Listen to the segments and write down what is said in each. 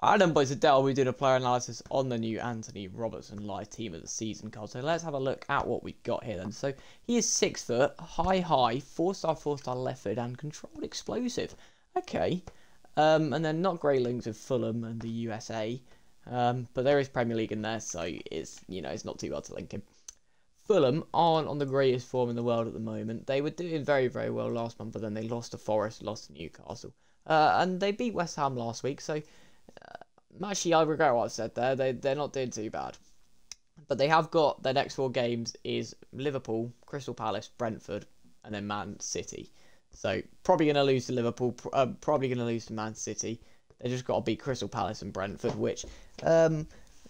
Alright then boys, today we did a player analysis on the new Antonee Robinson live team of the season card. So let's have a look at what we got here then. So he is six foot, high high, four star, four star left foot and controlled explosive. Okay. Um, and then not great links with Fulham and the USA. Um, but there is Premier League in there, so it's you know it's not too hard to link him. Fulham aren't on the greatest form in the world at the moment. They were doing very, very well last month, but then they lost to Forest, lost to Newcastle. Uh, and they beat West Ham last week, so actually, I regret what I said there. They they're not doing too bad, but they have got their next four games is Liverpool, Crystal Palace, Brentford, and then Man City. So probably going to lose to Liverpool. Uh, probably going to lose to Man City. They just got to beat Crystal Palace and Brentford, which um,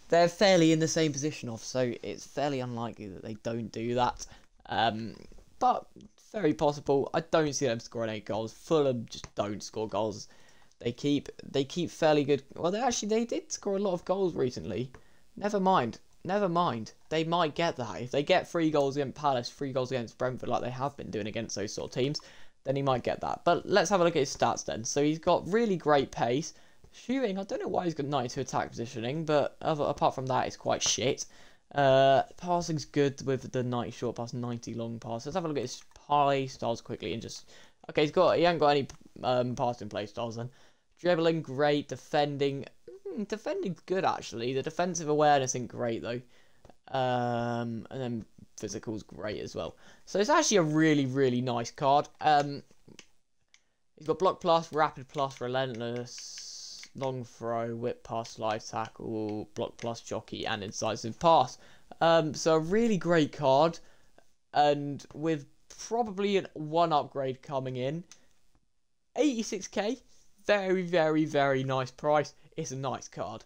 they're fairly in the same position of. So it's fairly unlikely that they don't do that. Um, but very possible. I don't see them scoring eight goals. Fulham just don't score goals. They keep they keep fairly good. Well, they actually they did score a lot of goals recently. Never mind. Never mind. They might get that if they get three goals against Palace, three goals against Brentford, like they have been doing against those sort of teams. Then he might get that. But let's have a look at his stats then. So he's got really great pace. Shooting, I don't know why he's got 92 attack positioning, but other, apart from that, it's quite shit. Uh, passing's good with the 90 short pass, 90 long pass. Let's have a look at his play styles quickly and just. Okay, he's got he hasn't got any um, passing play styles then. Dribbling, great. Defending, mm, defending's good actually. The defensive awareness isn't great though. Um, and then physical's great as well. So it's actually a really, really nice card. Um, he's got block plus, rapid plus, relentless, long throw, whip pass, slide tackle, block plus, jockey, and incisive pass. Um, so a really great card, and with probably an one upgrade coming in. 86k very, very, very nice price. It's a nice card.